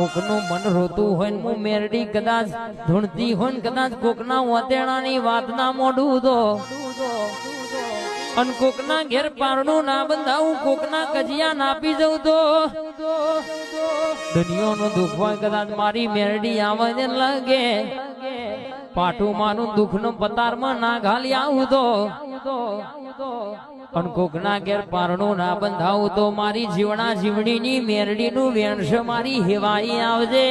કોકનું મન રોતું હોય ને હું મેરડી કદાચ ધૂણતી હોય ને કદાચ કોકના વતેણાની વાતના મોઢું તો અને કોકના ઘેર પારણું ના બંધાવું, કોકના કજિયા નાપી જવું તો દુનિયાનું દુઃખ હોય કદાચ મારી મેરડી આવે ને લાગે. પાટું મારું દુઃખ નો પતારમાં ના ઘાલી આવું તો. પણ કોકના ઘેર પારણું ના બંધાવું તો મારી જીવણા જીવણીની મેરડીનું વેણશ મારી હેવાઈ આવજે.